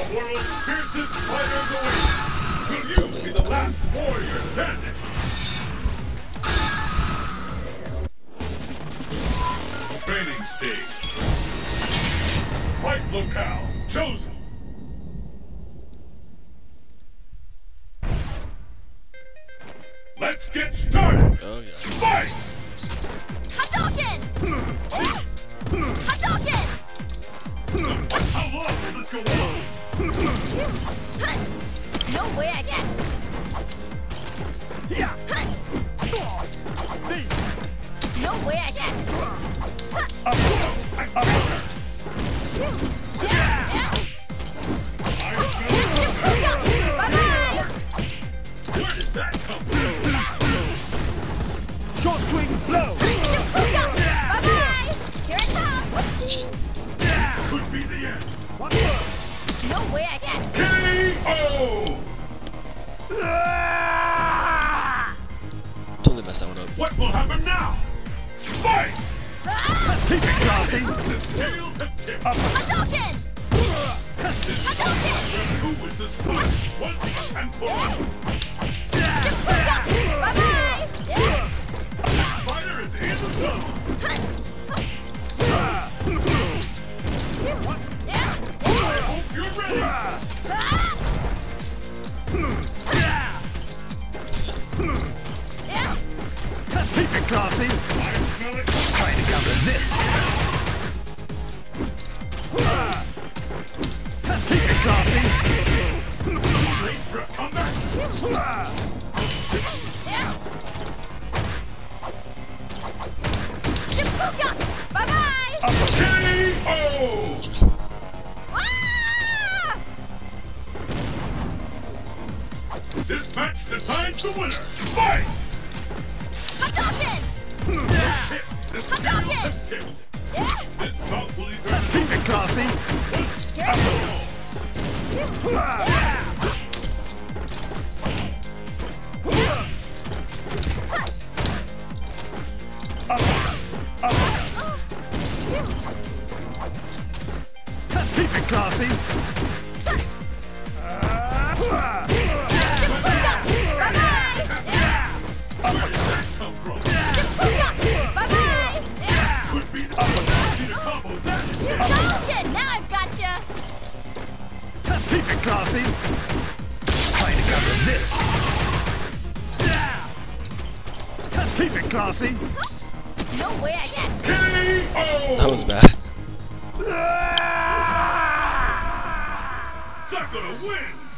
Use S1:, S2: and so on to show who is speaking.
S1: the world's fiercest fighters. Will you be the last warrior standing? Training stage. Fight locale chosen. Let's get started.
S2: Oh, yeah.
S1: Fight! How long will this go on?
S3: No way again! No way again! Yeah! Bye-bye!
S1: Where did that come from?
S4: Short swing blow.
S3: Bye-bye! Here it comes! Whoopsie!
S1: Could be the end.
S4: One more.
S3: No way again!
S1: KO!
S2: Totally messed that one up.
S1: What will happen now? Fight!
S3: Ah!
S4: Keep it classy.
S1: The scales have tipped.
S3: Hadouken! Hadouken!
S1: Who is the strongest once and for all?
S4: Classy.
S1: It.
S4: Trying to counter this. Keep it classy.
S3: Shibuya! Bye-bye!
S1: KO! This match decides the winner. Fight!
S4: Keep it classy. Keep it classy. Keep it classy. Trying to cover this. Yeah. Keep it classy.
S3: No way I can.
S1: KO.
S2: That was bad. Sakura wins.